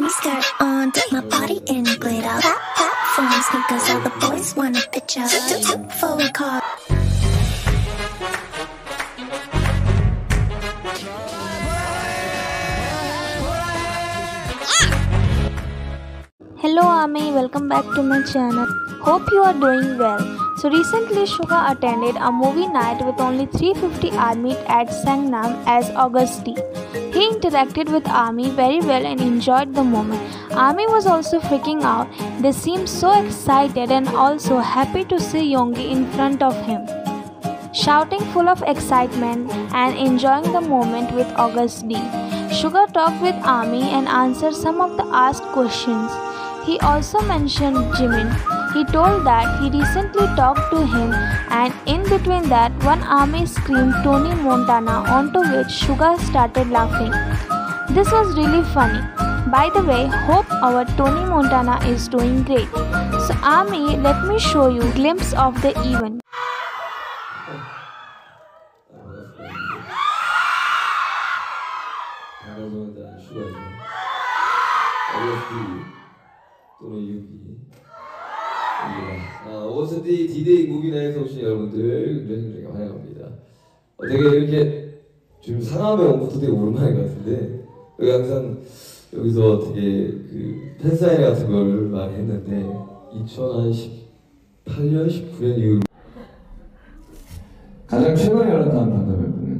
mini skirt on, dip my body in glitter. Plat- Platform sneakers, all the boys want a picture. Took, took forward car. Hello Army, welcome back to my channel. Hope you are doing well. So recently Suga attended a movie night with only 350 army at Sangam as Agust D. Interacted with Army very well and enjoyed the moment. Army was also freaking out. They seemed so excited and also happy to see Yoongi in front of him. Shouting full of excitement and enjoying the moment with Agust D. Suga talked with Army and answered some of the asked questions. He also mentioned Jimin. He told that he recently talked to him, and in between that, one army screamed Tony Montana, onto which Suga started laughing. This was really funny. By the way, hope our Tony Montana is doing great. So, Army, let me show you glimpse of the event. Tony Yuki. 어거스티 디데이 무비나에서 오신 여러분들 굉장히 굉장히 환영합니다. 어, 되게 이렇게 지금 상암에 온 것도 되게 오랜만인 것 같은데 여기 항상 여기서 되게 그 팬사인 같은 걸 많이 했는데 2018년 19년 이후로 가장 최근에 연락한 반답했거든요.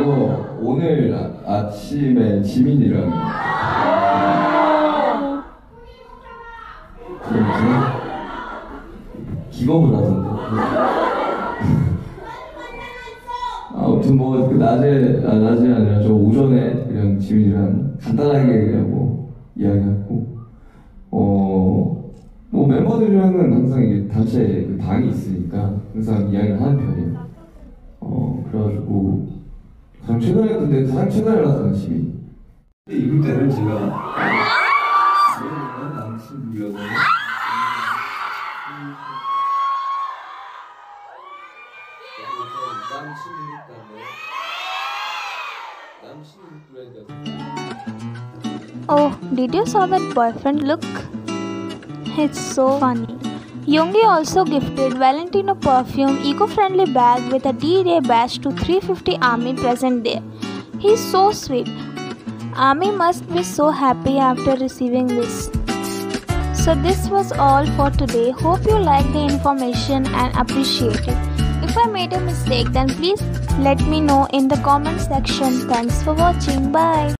이거 오늘 아, 아침에 지민이랑 하던데 아무튼 뭐 그 낮에 아, 낮이 아니라 저 오전에 그냥 지민이랑 간단하게 그냥 뭐 이야기하고. 어 뭐 멤버들이랑은 항상 이게 단체 그 방이 있으니까 항상 이야기를 하는 편이에요. 어 그래가지고 가장 최근에 근데 가장 최근에 연락한 집이 이럴 때는 제가 저는 Oh, did you saw that boyfriend look? It's so funny. Yoongi also gifted Valentino perfume eco-friendly bag with a D-Day badge to 350 army present there. He's so sweet. Army must be so happy after receiving this. So this was all for today. Hope you like the information and appreciate it. If I made a mistake then please let me know in the comment section. Thanks for watching. Bye.